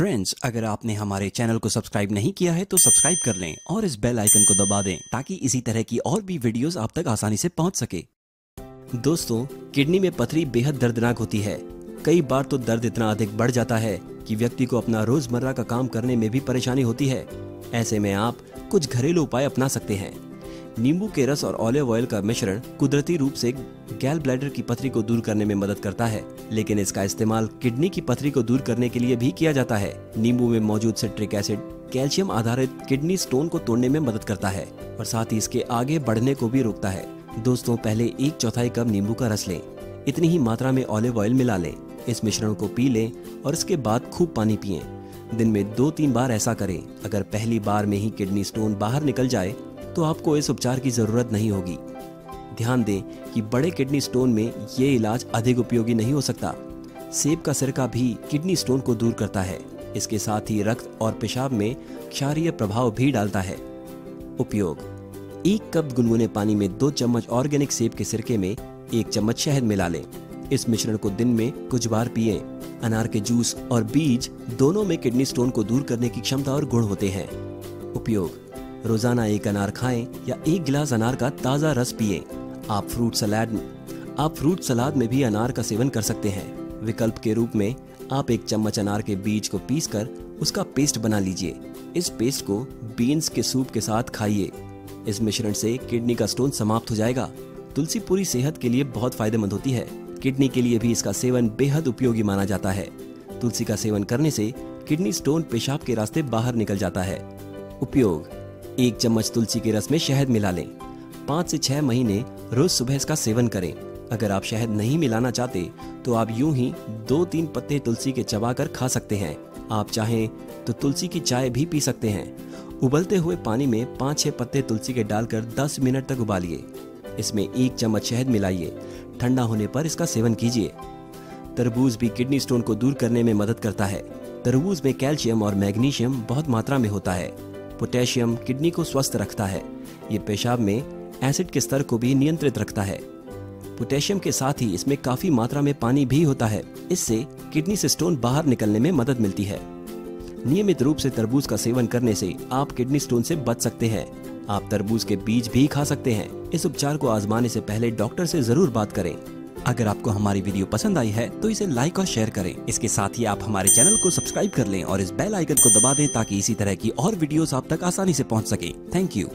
Friends अगर आपने हमारे चैनल को सब्सक्राइब नहीं किया है तो सब्सक्राइब कर लें और इस बेल आइकन को दबा दें, ताकि इसी तरह की और भी वीडियोस आप तक आसानी से पहुँच सके। दोस्तों किडनी में पथरी बेहद दर्दनाक होती है। कई बार तो दर्द इतना अधिक बढ़ जाता है कि व्यक्ति को अपना रोज़मर्रा का काम करने में भी परेशानी होती है। ऐसे में आप कुछ घरेलू उपाय अपना सकते हैं। नींबू के रस और ऑलिव ऑयल का मिश्रण कुदरती रूप से गैल ब्लैडर की पथरी को दूर करने में मदद करता है, लेकिन इसका इस्तेमाल किडनी की पथरी को दूर करने के लिए भी किया जाता है। नींबू में मौजूद सिट्रिक एसिड कैल्शियम आधारित किडनी स्टोन को तोड़ने में मदद करता है और साथ ही इसके आगे बढ़ने को भी रोकता है। दोस्तों, पहले एक चौथाई कप नींबू का रस लें। इतनी ही मात्रा में ऑलिव ऑयल मिला लें। इस मिश्रण को पी लें और इसके बाद खूब पानी पिए। दिन में दो तीन बार ऐसा करें। अगर पहली बार में ही किडनी स्टोन बाहर निकल जाए तो आपको इस उपचार की ज़रूरत नहीं होगी। ध्यान दें कि बड़े किडनी स्टोन में ये इलाज अधिक उपयोगी नहीं हो सकता। सेब का सिरका भी किडनी स्टोन को दूर करता है। इसके साथ ही रक्त और पेशाब में क्षारीय प्रभाव भी डालता है। उपयोग। एक कप गुनगुने पानी में दो चम्मच ऑर्गेनिक सेब के सिरके में एक चम्मच शहद मिला लें। इस मिश्रण को दिन में कुछ बार पिए। अनार के जूस और बीज दोनों में किडनी स्टोन को दूर करने की क्षमता और गुण होते हैं। उपयोग। रोज़ाना एक अनार खाएँ या एक गिलास अनार का ताज़ा रस पिए। आप फ्रूट सलाद आप फ्रूट सलाद में भी अनार का सेवन कर सकते हैं। विकल्प के रूप में, आप एक चम्मच अनार के बीज को पीसकर उसका पेस्ट बना लीजिए। इस पेस्ट को बीन्स के सूप के साथ खाइए। इस मिश्रण से किडनी का स्टोन समाप्त हो जाएगा। तुलसी पूरी सेहत के लिए बहुत फ़ायदेमंद होती है। किडनी के लिए भी इसका सेवन बेहद उपयोगी माना जाता है। तुलसी का सेवन करने से किडनी स्टोन पेशाब के रास्ते बाहर निकल जाता है। उपयोग एक चम्मच तुलसी के रस में शहद मिला लें। पाँच से छह महीने रोज सुबह इसका सेवन करें। अगर आप शहद नहीं मिलाना चाहते तो आप यूँ ही दो तीन पत्ते तुलसी के चबाकर खा सकते हैं। आप चाहें तो तुलसी की चाय भी पी सकते हैं। उबलते हुए पानी में पाँच छह पत्ते तुलसी के डालकर 10 मिनट तक उबालिए। इसमें एक चम्मच शहद मिलाइए। ठंडा होने पर इसका सेवन कीजिए। तरबूज भी किडनी स्टोन को दूर करने में मदद करता है। तरबूज में कैल्शियम और मैग्नीशियम बहुत मात्रा में होता है। पोटेशियम किडनी को स्वस्थ रखता है। ये पेशाब में एसिड के स्तर को भी नियंत्रित रखता है। पोटेशियम के साथ ही इसमें काफ़ी मात्रा में पानी भी होता है। इससे किडनी से स्टोन बाहर निकलने में मदद मिलती है। नियमित रूप से तरबूज का सेवन करने से आप किडनी स्टोन से बच सकते हैं। आप तरबूज के बीज भी खा सकते हैं। इस उपचार को आजमाने से पहले डॉक्टर से ज़रूर बात करें। अगर आपको हमारी वीडियो पसंद आई है तो इसे लाइक और शेयर करें। इसके साथ ही आप हमारे चैनल को सब्सक्राइब कर लें और इस बेल आइकन को दबा दें ताकि इसी तरह की और वीडियोस आप तक आसानी से पहुँच सके। Thank you